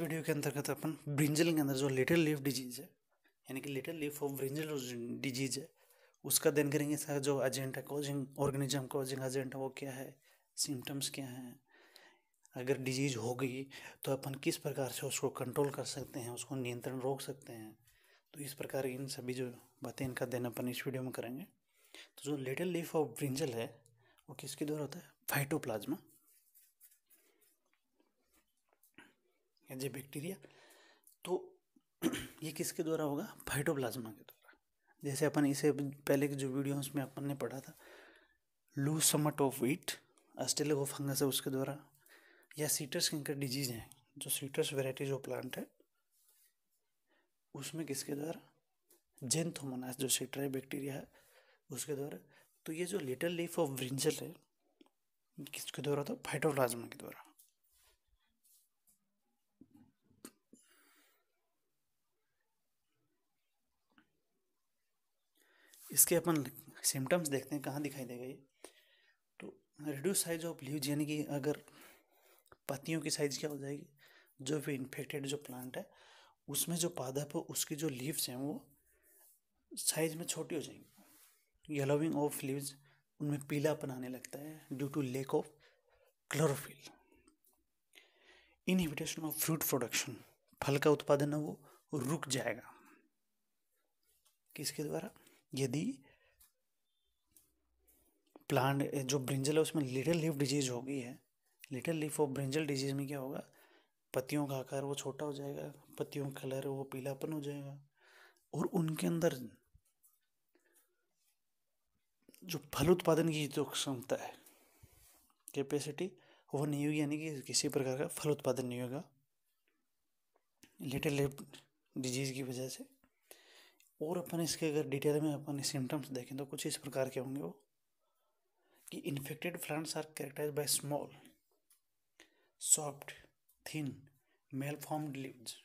Video के अंतर्गत अपन brinjal के अंदर जो लिटिल लीफ डिज़ीज़ है, यानी कि little leaf of brinjal disease है, उसका अध्ययन करेंगे इसका जो एजेंट है कोजिंग ऑर्गेनिज्म कोजिंग एजेंट है, वो क्या है सिम्टम्स क्या हैं। अगर डिज़ीज़ हो गई तो अपन किस प्रकार से उसको कंट्रोल कर सकते हैं, उसको नियंत्रण रोक सकते हैं। तो इस प्रकार इन सभी जो बातें इनका अध्ययन अपन इस वीडियो में करेंगे। तो जो लिटिल लीफ ऑफ़ ब्रिंजल है, वो किसके द्वारा होता है? फाइटोप्लाज्मा जी बैक्टीरिया। तो ये किसके द्वारा होगा? फाइटोप्लाज्मा के द्वारा। जैसे अपन इसे पहले की जो वीडियो उसमें अपन ने पढ़ा था loose smut of wheat Australia fungus है उसके द्वारा, या सीटर्स कैंकर डिज़ीज़ है, जो सीटर्स वेराइटीज ऑफ़ प्लांट है, उसमें किसके द्वारा? जेंथोमोनास जो सीटर बैक्टीरिया है, उसके द्वारा। तो ये जो लिटल लीफ ऑफ़ ब्रिंजल है, किसके द्वारा था फाइटोप्लाज्मा के द्वारा। इसके अपन सिम्टम्स देखते हैं कहाँ दिखाई देगा ये। तो रिड्यूस साइज़ ऑफ़ लीव्स यानी कि अगर पत्तियों की साइज़ क्या हो जाएगी, जो भी इन्फेक्टेड जो प्लांट है, उसमें जो पादप है, उसकी जो लीव्स हैं, वो साइज़ में छोटी हो जाएँगी। येलोविंग ऑफ़ लीव्स उनमें पीलापन आने लगता है due to lack of chlorophyll inhibition of fruit production फल का उत्पादन है वो रुक जाएगा। किसके द्वारा? यदि प्लांट जो ब्रिंजल है, उसमें लिटिल लीफ डिज़ीज़ हो गई है little leaf of brinjal disease में क्या होगा? पत्तियों का आकार वो छोटा हो जाएगा, पत्तियों का कलर वो पीलापन हो जाएगा, और उनके अंदर जो फल उत्पादन की जो क्षमता है कैपेसिटी वो नहीं होगी, यानी कि किसी प्रकार का फल उत्पादन नहीं होगा लिटिल लीफ डिज़ीज़ की वजह से। और अपन इसके अगर डिटेल में अपन सिम्टम्स देखें तो कुछ इस प्रकार के होंगे वो, कि infected plants are characterise by small soft thin malformed leaves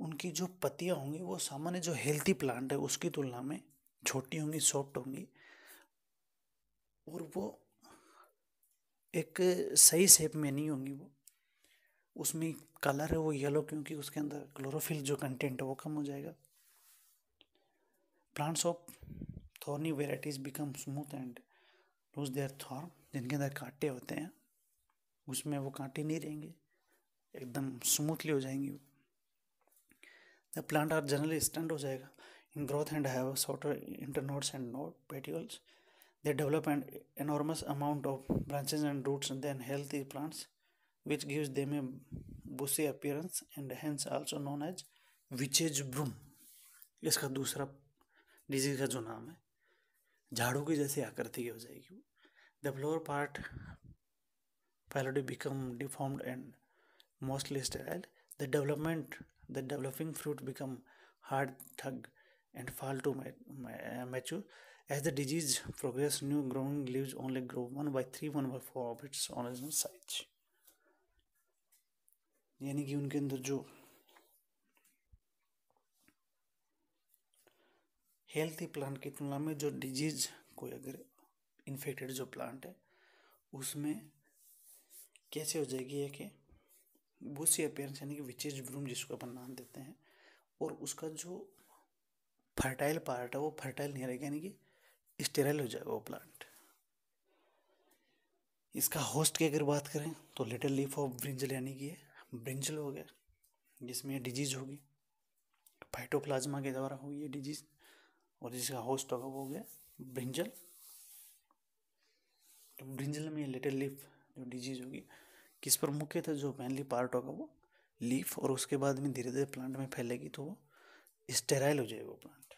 उनकी जो पत्तियाँ होंगी, वो सामान्य जो हेल्थी प्लांट है, उसकी तुलना में छोटी होंगी सॉफ्ट होंगी। और वो एक सही शेप में नहीं होंगी वो। उसमें कलर है वो येलो क्योंकि उसके अंदर क्लोरोफिल जो कंटेंट है, वो कम हो जाएगा। Plants of thorny varieties become smooth and lose their thorn जिनके अंदर कांटे होते हैं, उसमें वो कांटे नहीं रहेंगे, एकदम स्मूथली हो जाएँगे वो। The plant are generally stunt हो जाएगा। In growth and have shorter internodes and not petioles they develop and enormous amount of branches and roots than healthy plants which gives they may bushy appearance and hence also known as witches broom इसका दूसरा disease का जो नाम है, झाड़ू की जैसी आकृति हो जाएगी the flower part phyllody become deformed and mostly sterile the development the developing fruit become hard tough and fall to mature as the disease progress new growing leaves only grow one by three one by four of its own size यानी कि उनके अंदर जो healthy plant की तुलना में जो disease कोई अगर इन्फेक्टेड जो प्लांट है, उसमें कैसे हो जाएगी है कि बूसी अपेयरेंस यानी कि विचेज ब्रूम जिसको अपन नाम देते हैं, और उसका जो फर्टाइल पार्ट है वो फर्टाइल नहीं रहेगा, यानी कि स्टेराइल हो जाएगा वो प्लांट इसका होस्ट की अगर बात करें तो लिटिल लीफ ऑफ़ ब्रिंजल यानी कि ब्रिंजल हो गया, जिसमें डिज़ीज़ होगी. फाइटोप्लाज्मा के द्वारा होगी ये डिज़ीज़ और जिसका होस्ट होगा वो हो गया ब्रिंजल। तो ब्रिंजल में लिटिल लीफ जो डिज़ीज़ होगी, किस पर मुख्यतः जो मेनली पार्ट होगा वो लीफ और उसके बाद में धीरे धीरे प्लांट में फैलेगी तो वो स्टेराइल हो जाएगा वो plant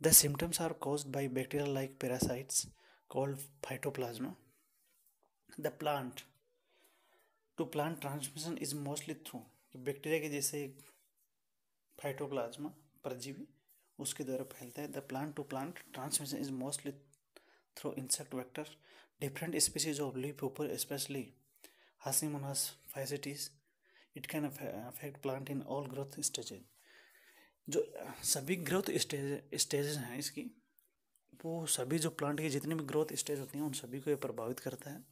the symptoms are caused by bacteria like parasites called phytoplasma the plant to plant transmission is mostly through bacteria के जैसे फाइटोप्लाज्मा परजीवी, उसके द्वारा फैलता है। The plant to plant transmission is mostly through insect vector different species of leaf hopper specially Hishimonus phycitis it can affect plant in all growth stages जो, सभी growth stage stages हैं इसकी, वो सभी जो प्लांट की जितनी भी ग्रोथ स्टेज होती हैं, उन सभी को ये प्रभावित करता है।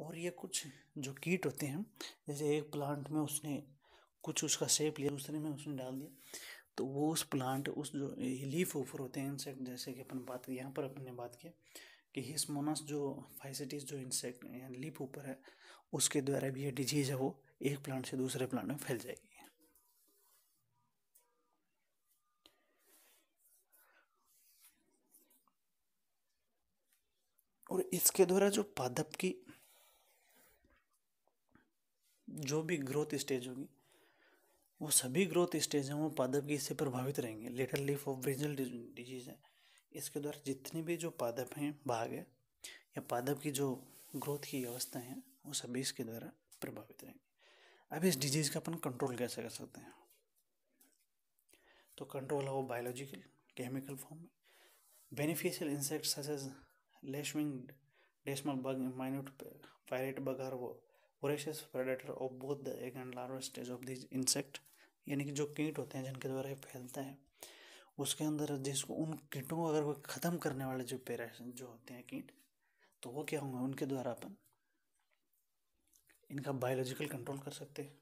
और ये कुछ जो कीट होते हैं, जैसे एक प्लांट में उसने कुछ उसका शेप लिया, दूसरे में उसने डाल दिया। तो वो उस प्लांट उस जो लीफ ऊपर होते हैं इंसेक्ट जैसे कि अपन बात यहाँ पर अपन ने बात किया कि हिस्मोनस जो फाइसिटिस जो इंसेक्ट लीफ ऊपर है, उसके द्वारा भी ये डिज़ीज़ है वो, एक प्लांट से दूसरे प्लांट में फैल जाएगी। और इसके द्वारा जो पादप की, जो भी ग्रोथ स्टेज होगी वो सभी ग्रोथ स्टेज वो पादप की इससे प्रभावित रहेंगे। Little leaf of brinjal disease है। इसके द्वारा जितने भी जो पादप हैं, भाग है, या पादप की जो ग्रोथ की अवस्था है, वो सभी इसके द्वारा प्रभावित रहेंगे। अब इस डिज़ीज़ का अपन कंट्रोल कैसे कर सकते हैं? तो कंट्रोल है वो बायोलॉजिकल केमिकल फॉर्म में। Beneficial insect such as lacewing damsel bug minute pirate bug are वो voracious predator of both the egg and larva stage of these insect. यानी कि जो कीट होते हैं, जिनके द्वारा ये फैलता है, उसके अंदर जिसको, उन कीटों को अगर वो ख़त्म करने वाले जो पेरा, जो होते हैं कीट तो वो क्या होंगे? उनके द्वारा अपन इनका बायोलॉजिकल कंट्रोल कर सकते हैं।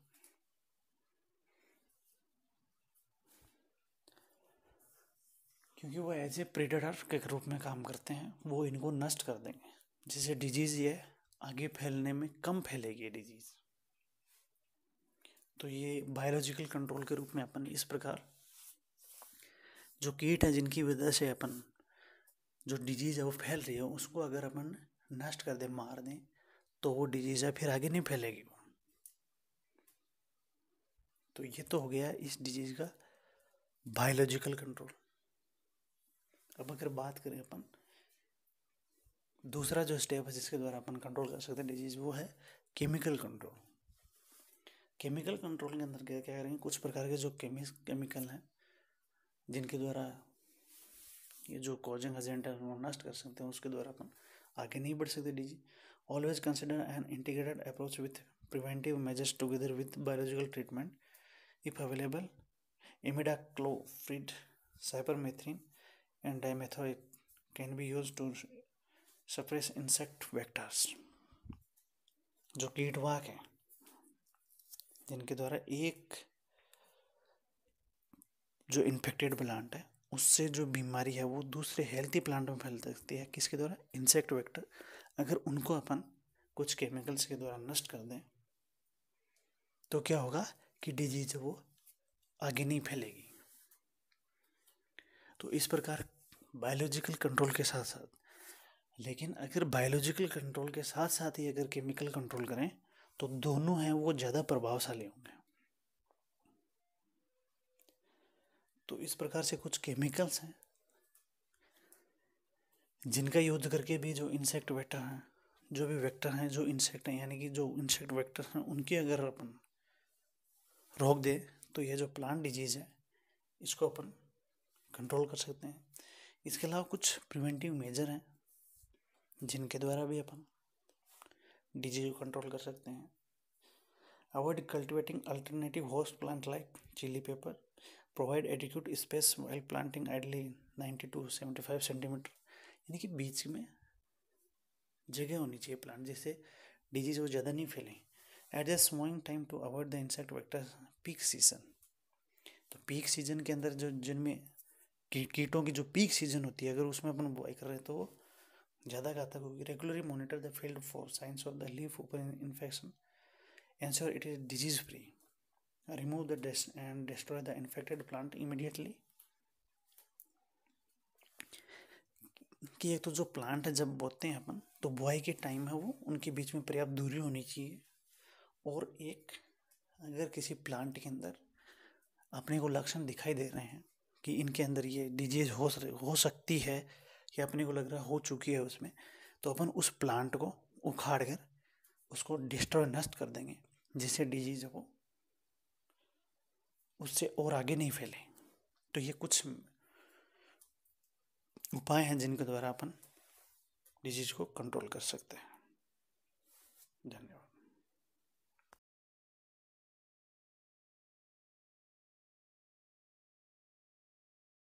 क्योंकि वो एज ए प्रेडेटर के रूप में काम करते हैं, वो इनको नष्ट कर देंगे। जिससे डिज़ीज़ ये आगे फैलने में कम फैलेगी ये डिज़ीज़ तो ये बायोलॉजिकल कंट्रोल के रूप में अपन इस प्रकार जो कीट है, जिनकी वजह से अपन जो डिज़ीज़ है, वो फैल रही है, उसको अगर अपन नष्ट कर दें, मार दें तो वो डिज़ीज़ है, फिर आगे नहीं फैलेगी वो। तो ये तो हो गया इस डिज़ीज़ का बायोलॉजिकल कंट्रोल अब अगर बात करें अपन, दूसरा जो स्टेप है, जिसके द्वारा अपन कंट्रोल कर सकते हैं डिज़ीज़ वो है केमिकल कंट्रोल केमिकल कंट्रोल के अंदर क्या क्या करेंगे? कुछ प्रकार के जो केमि केमिकल हैं, जिनके द्वारा ये जो कॉजिंग एजेंट है वो नष्ट कर सकते हैं, उसके द्वारा अपन आगे नहीं बढ़ सकते DG always consider an integrated approach with preventive measures together with biological treatment if available imidacloprid cypermethrin and dimethoate can be use to suppress insect vectors जो कीटवाक हैं। जिनके द्वारा एक जो इन्फेक्टेड प्लांट है, उससे जो बीमारी है, वो दूसरे हेल्थी प्लांट में फैल सकती है। किसके द्वारा? इंसेक्ट वेक्टर अगर उनको अपन कुछ केमिकल्स के द्वारा नष्ट कर दें तो क्या होगा कि डिज़ीज़ वो आगे नहीं फैलेगी। तो इस प्रकार बायोलॉजिकल कंट्रोल के साथ साथ लेकिन अगर बायोलॉजिकल कंट्रोल के साथ साथ ही अगर केमिकल कंट्रोल करें तो दोनों हैं, वो ज़्यादा प्रभावशाली होंगे। तो इस प्रकार से कुछ केमिकल्स हैं, जिनका यूज़ करके भी जो इंसेक्ट वेक्टर हैं, जो भी वेक्टर हैं, जो इंसेक्ट हैं, यानी कि जो इंसेक्ट वेक्टर हैं, उनकी अगर अपन रोक दे तो ये जो प्लांट डिज़ीज़ है, इसको अपन कंट्रोल कर सकते हैं। इसके अलावा कुछ प्रिवेंटिव मेजर हैं, जिनके द्वारा भी अपन डिज़ीज़ को कंट्रोल कर सकते हैं। Avoid cultivating alternative host plant like chili pepper provide adequate space while planting ideally ninety to seventy five centimeter यानी कि बीच में जगह होनी चाहिए प्लांट जिससे डिज़ीज़ वो ज़्यादा नहीं फैलें। Adjust sowing time to avoid the insect vector peak season तो पीक सीज़न के अंदर जो जिनमें कीटों की जो पीक सीज़न होती है, अगर उसमें अपन बुआई कर रहे हैं तो वो ज़्यादा घातक होगी regularly monitor the field for signs of the leaf open infection ensure it is disease free remove the and destroy the infected plant immediately कि एक तो जो प्लांट है, जब बोते हैं अपन तो बुआई के टाइम है वो, उनके बीच में पर्याप्त दूरी होनी चाहिए। और एक, अगर किसी प्लांट के अंदर अपने को लक्षण दिखाई दे रहे हैं कि इनके अंदर ये डिज़ीज़ हो हो सकती है या अपने को लग रहा हो चुकी है उसमें तो अपन उस प्लांट को उखाड़ कर उसको डिस्ट्रॉय नष्ट कर देंगे, जिससे डिज़ीज़ वो उससे और आगे नहीं फैले। तो ये कुछ उपाय हैं जिनके द्वारा अपन डिज़ीज़ को कंट्रोल कर सकते हैं। धन्यवाद।